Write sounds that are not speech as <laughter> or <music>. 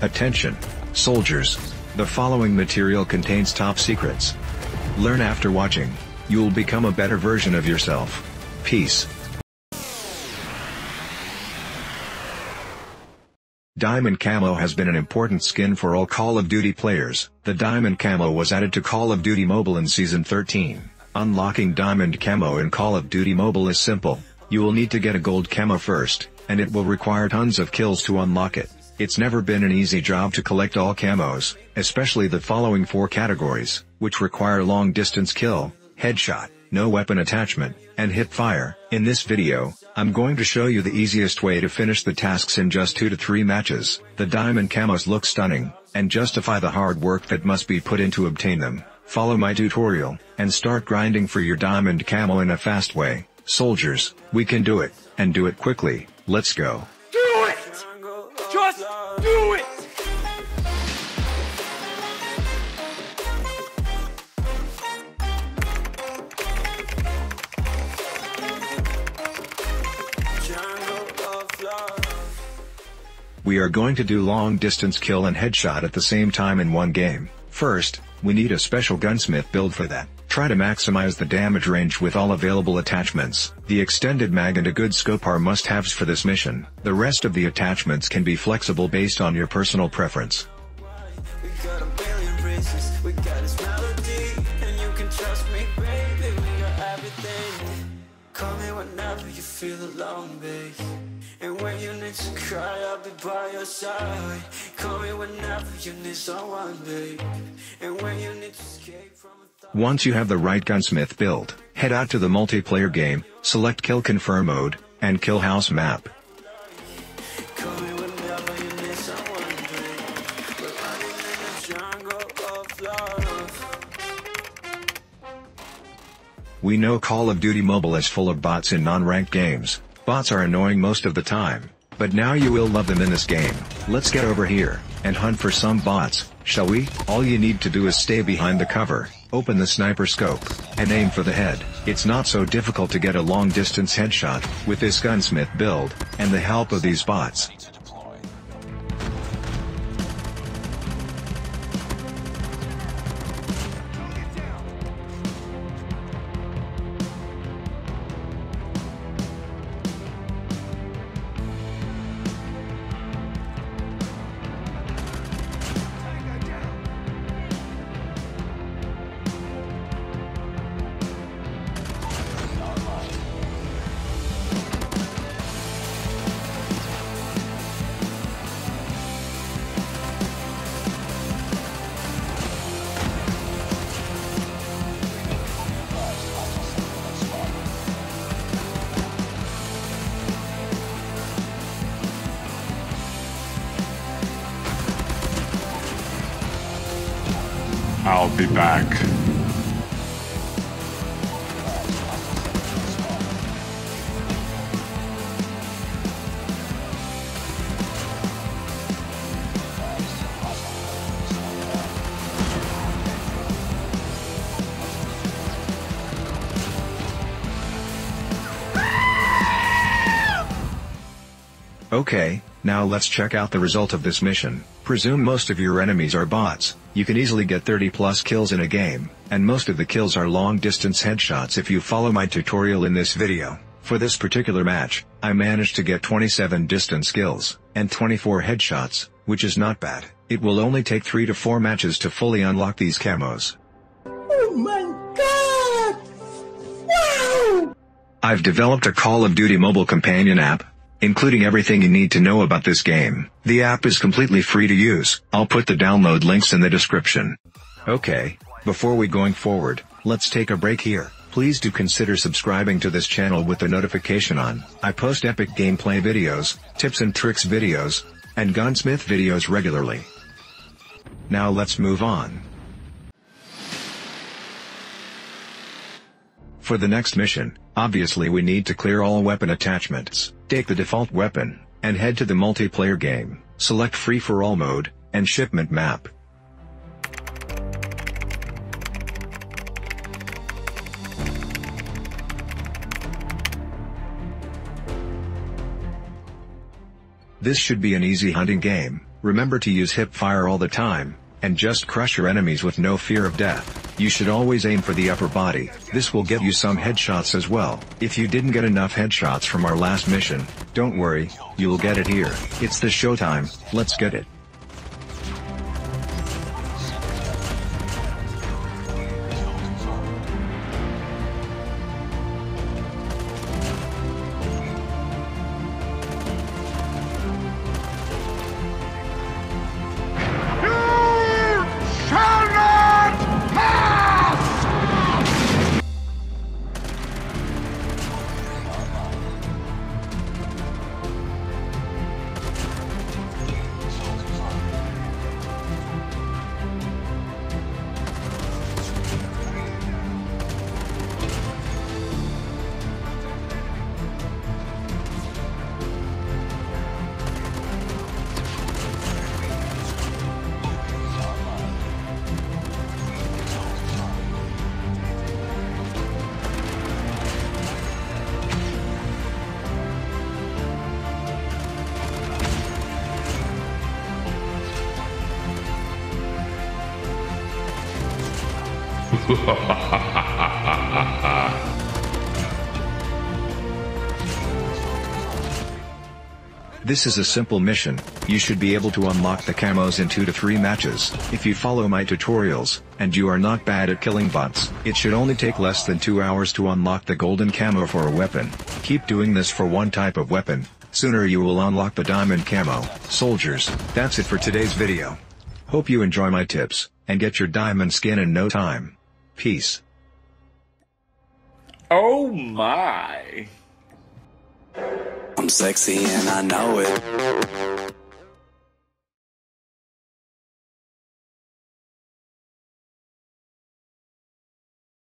Attention! Soldiers! The following material contains top secrets. Learn after watching. You'll become a better version of yourself. Peace. Diamond Camo has been an important skin for all Call of Duty players. The Diamond Camo was added to Call of Duty Mobile in Season 13. Unlocking Diamond Camo in Call of Duty Mobile is simple. You will need to get a gold camo first, and it will require tons of kills to unlock it. It's never been an easy job to collect all camos, especially the following four categories, which require long distance kill, headshot, no weapon attachment, and hip fire. In this video, I'm going to show you the easiest way to finish the tasks in just 2 to 3 matches. The diamond camos look stunning, and justify the hard work that must be put in to obtain them. Follow my tutorial, and start grinding for your diamond camo in a fast way. Soldiers, we can do it, and do it quickly, let's go. Do it! We are going to do long distance kill and headshot at the same time in one game. First, we need a special gunsmith build for that. Try to maximize the damage range with all available attachments. The extended mag and a good scope are must-haves for this mission. The rest of the attachments can be flexible based on your personal preference. We got a billion races, we got this melody, and you can trust me, baby. Call me whenever you feel alone, babe. And when you need to cry, I'll be by your side. Call me whenever you need someone, babe. And when you need to escape from a. Once you have the right gunsmith build, head out to the multiplayer game, select kill confirm mode, and kill house map. We know Call of Duty Mobile is full of bots in non-ranked games. Bots are annoying most of the time, but now you will love them in this game. Let's get over here, and hunt for some bots, shall we? All you need to do is stay behind the cover, open the sniper scope, and aim for the head. It's not so difficult to get a long distance headshot, with this gunsmith build, and the help of these bots. I'll be back. Okay, now let's check out the result of this mission. Presume most of your enemies are bots, you can easily get 30 plus kills in a game, and most of the kills are long distance headshots if you follow my tutorial in this video. For this particular match, I managed to get 27 distance kills, and 24 headshots, which is not bad. It will only take 3 to 4 matches to fully unlock these camos. Oh my god! Wow! I've developed a Call of Duty mobile companion app, including everything you need to know about this game. The app is completely free to use. I'll put the download links in the description. Okay, before we going forward, let's take a break here. Please do consider subscribing to this channel with the notification on. I post epic gameplay videos, tips and tricks videos, and gunsmith videos regularly. Now let's move on. For the next mission, obviously we need to clear all weapon attachments. Take the default weapon, and head to the multiplayer game, select free for all mode, and shipment map. This should be an easy hunting game, Remember to use hip fire all the time, and just crush your enemies with no fear of death. You should always aim for the upper body, this will get you some headshots as well. If you didn't get enough headshots from our last mission, don't worry, you'll get it here. It's the showtime, let's get it. <laughs> This is a simple mission, you should be able to unlock the camos in 2 to 3 matches, if you follow my tutorials, and you are not bad at killing bots. It should only take less than 2 hours to unlock the golden camo for a weapon. Keep doing this for one type of weapon, sooner you will unlock the diamond camo. Soldiers, that's it for today's video. Hope you enjoy my tips, and get your diamond skin in no time. Peace. Oh my. I'm sexy and I know it.